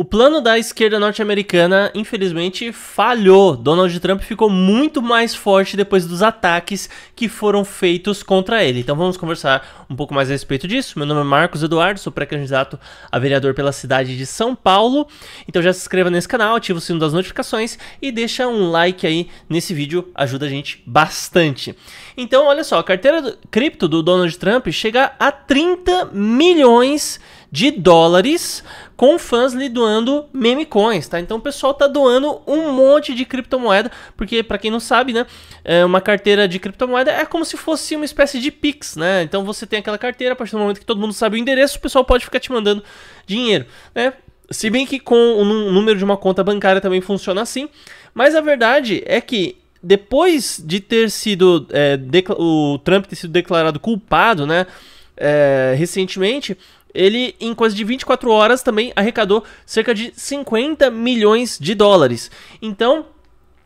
O plano da esquerda norte-americana, infelizmente, falhou. Donald Trump ficou muito mais forte depois dos ataques que foram feitos contra ele. Então vamos conversar um pouco mais a respeito disso. Meu nome é Marcos Eduardo, sou pré-candidato a vereador pela cidade de São Paulo. Então já se inscreva nesse canal, ativa o sino das notificações e deixa um like aí nesse vídeo, ajuda a gente bastante. Então, olha só, a carteira do, cripto do Donald Trump chega a 30 milhões de dólares com fãs lhe doando meme coins, tá? Então o pessoal tá doando um monte de criptomoeda, porque para quem não sabe, né, é uma carteira de criptomoeda é como se fosse uma espécie de Pix, né? Então você tem aquela carteira, a partir do momento que todo mundo sabe o endereço, o pessoal pode ficar te mandando dinheiro, né? Se bem que com o número de uma conta bancária também funciona assim, mas a verdade é que depois de ter sido é, o Trump ter sido declarado culpado, né, é, recentemente, ele, em coisa de 24 horas, também arrecadou cerca de 50 milhões de dólares. Então,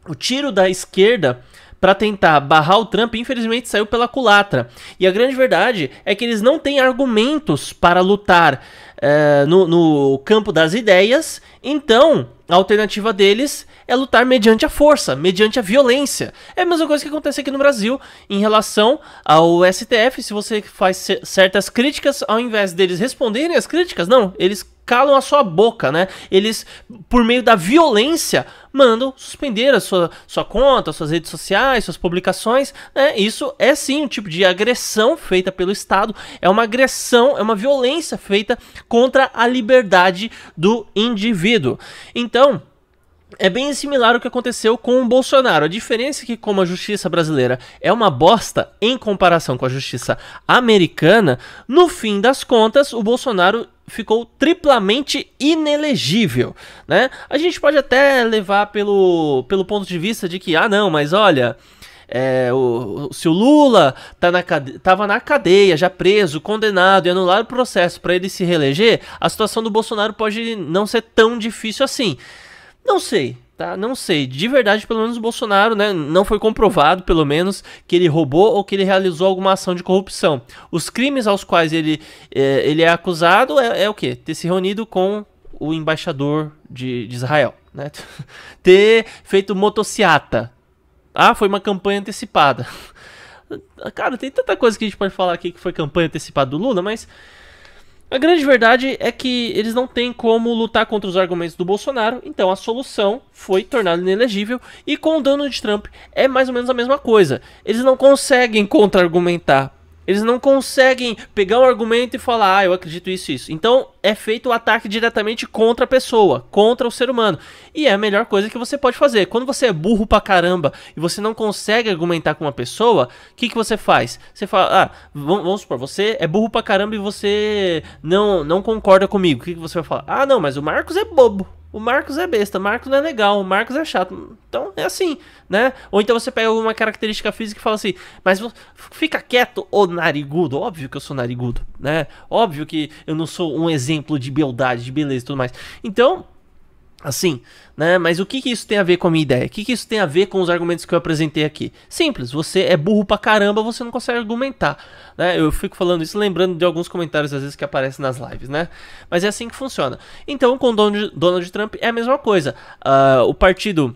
o tiro da esquerda para tentar barrar o Trump, infelizmente saiu pela culatra. E a grande verdade é que eles não têm argumentos para lutar é, no, no campo das ideias, então a alternativa deles é lutar mediante a força, mediante a violência. É a mesma coisa que acontece aqui no Brasil em relação ao STF. Se você faz certas críticas, ao invés deles responderem as críticas, não, eles calam a sua boca, né? Eles, por meio da violência, mandam suspender a sua, sua conta, suas redes sociais, suas publicações. Né? Isso é sim um tipo de agressão feita pelo Estado, é uma agressão, é uma violência feita contra a liberdade do indivíduo. Então, é bem similar ao que aconteceu com o Bolsonaro. A diferença é que, como a justiça brasileira é uma bosta em comparação com a justiça americana, no fim das contas, o Bolsonaro ficou triplamente inelegível, né? A gente pode até levar pelo, pelo ponto de vista de que, ah, não, mas olha, é, o, se o Lula tá na cade... tava na cadeia, já preso, condenado e anular o processo para ele se reeleger, a situação do Bolsonaro pode não ser tão difícil assim. Não sei, tá? Não sei. De verdade, pelo menos o Bolsonaro, né, não foi comprovado, pelo menos, que ele roubou ou que ele realizou alguma ação de corrupção. Os crimes aos quais ele é, ele é acusado é, é o quê? Ter se reunido com o embaixador de, de Israel, né? Ter feito motociata. Ah, foi uma campanha antecipada. Cara, tem tanta coisa que a gente pode falar aqui que foi campanha antecipada do Lula, mas a grande verdade é que eles não têm como lutar contra os argumentos do Bolsonaro, então a solução foi torná-lo inelegível. E com o Donald Trump é mais ou menos a mesma coisa. Eles não conseguem contra-argumentar eles não conseguem pegar um argumento e falar, ah, eu acredito isso isso. Então é feito o ataque diretamente contra a pessoa, contra o ser humano. E é a melhor coisa que você pode fazer. Quando você é burro pra caramba e você não consegue argumentar com uma pessoa, o que, que você faz? Você fala, ah, vamos supor, você é burro pra caramba e você não, não concorda comigo. O que, que você vai falar? Ah, não, mas o Marcos é bobo. O Marcos é besta, o Marcos não é legal, o Marcos é chato. Então é assim, né? Ou então você pega alguma característica física e fala assim, mas fica quieto, ô narigudo. Óbvio que eu sou narigudo, né? Óbvio que eu não sou um exemplo de beldade, de beleza e tudo mais. Então, Assim, né? Mas o que, que isso tem a ver com a minha ideia? O que, que isso tem a ver com os argumentos que eu apresentei aqui? Simples, você é burro pra caramba, você não consegue argumentar. Né? Eu fico falando isso lembrando de alguns comentários às vezes que aparecem nas lives, né? Mas é assim que funciona. Então, com Donald, Donald Trump é a mesma coisa. Uh, o partido.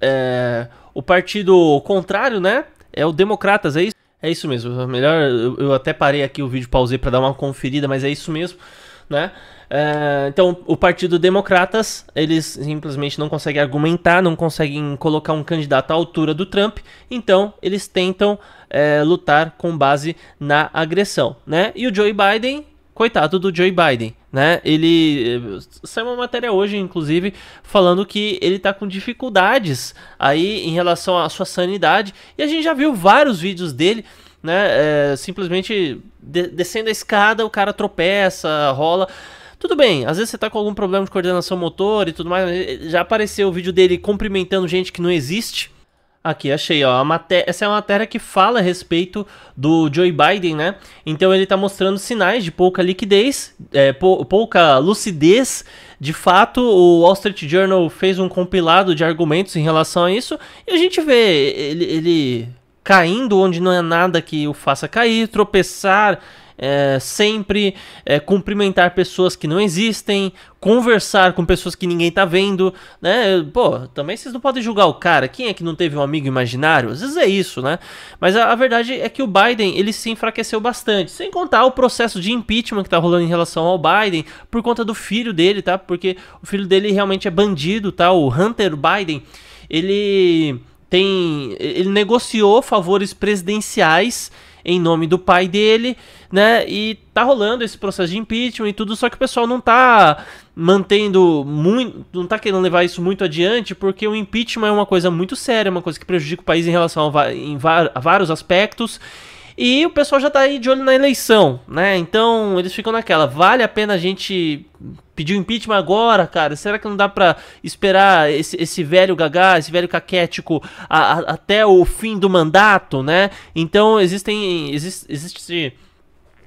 É, o partido contrário, né? É o Democratas, é isso? É isso mesmo. Melhor, eu, eu até parei aqui o vídeo, pausei para dar uma conferida, mas é isso mesmo né? É, então, o Partido Democratas, eles simplesmente não conseguem argumentar, não conseguem colocar um candidato à altura do Trump, então eles tentam é, lutar com base na agressão, né? E o Joe Biden, coitado do Joe Biden, né? Ele saiu uma matéria hoje, inclusive, falando que ele tá com dificuldades aí em relação à sua sanidade, e a gente já viu vários vídeos dele né? É, simplesmente de, descendo a escada, o cara tropeça, rola. Tudo bem, às vezes você tá com algum problema de coordenação motor e tudo mais. Já apareceu o vídeo dele cumprimentando gente que não existe. Aqui, achei, ó. Essa é uma matéria que fala a respeito do Joe Biden, né? Então ele tá mostrando sinais de pouca liquidez, é, pou, pouca lucidez. De fato, o Wall Street Journal fez um compilado de argumentos em relação a isso. E a gente vê ele, ele caindo onde não é nada que o faça cair, tropeçar é, sempre, é, cumprimentar pessoas que não existem, conversar com pessoas que ninguém tá vendo, né? Pô, também vocês não podem julgar o cara. Quem é que não teve um amigo imaginário? Às vezes é isso, né? Mas a, a verdade é que o Biden, ele se enfraqueceu bastante. Sem contar o processo de impeachment que tá rolando em relação ao Biden, por conta do filho dele, tá? Porque o filho dele realmente é bandido, tá? O Hunter Biden, ele tem ele negociou favores presidenciais em nome do pai dele, né? E tá rolando esse processo de impeachment e tudo, só que o pessoal não tá mantendo muito, não tá querendo levar isso muito adiante, porque o impeachment é uma coisa muito séria, uma coisa que prejudica o país em relação a, a vários aspectos. E o pessoal já tá aí de olho na eleição, né? Então eles ficam naquela, vale a pena a gente pedir o impeachment agora, cara? Será que não dá pra esperar esse, esse velho gagá, esse velho caquético a, a, até o fim do mandato, né? Então existem, existe, existe,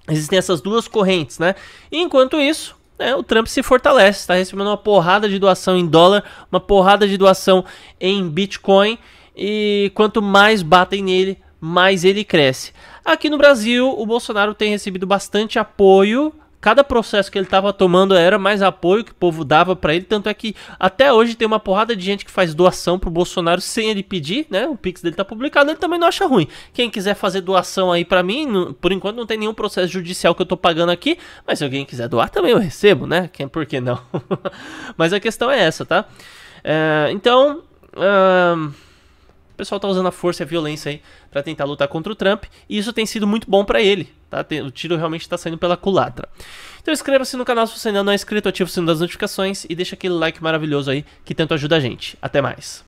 existem essas duas correntes, né? E enquanto isso, né, o Trump se fortalece, está recebendo uma porrada de doação em dólar, uma porrada de doação em Bitcoin, e quanto mais batem nele, mais ele cresce. Aqui no Brasil, o Bolsonaro tem recebido bastante apoio. Cada processo que ele estava tomando era mais apoio que o povo dava para ele. Tanto é que até hoje tem uma porrada de gente que faz doação pro Bolsonaro sem ele pedir, né? O Pix dele tá publicado, ele também não acha ruim. Quem quiser fazer doação aí para mim, por enquanto não tem nenhum processo judicial que eu tô pagando aqui. Mas se alguém quiser doar, também eu recebo, né? Quem, por que não? mas a questão é essa, tá? É, então. Pessoal tá usando a força e a violência aí para tentar lutar contra o Trump, e isso tem sido muito bom para ele, tá? O tiro realmente está saindo pela culatra. Então inscreva-se no canal se você ainda não é inscrito, ativa o sino das notificações e deixa aquele like maravilhoso aí que tanto ajuda a gente. Até mais.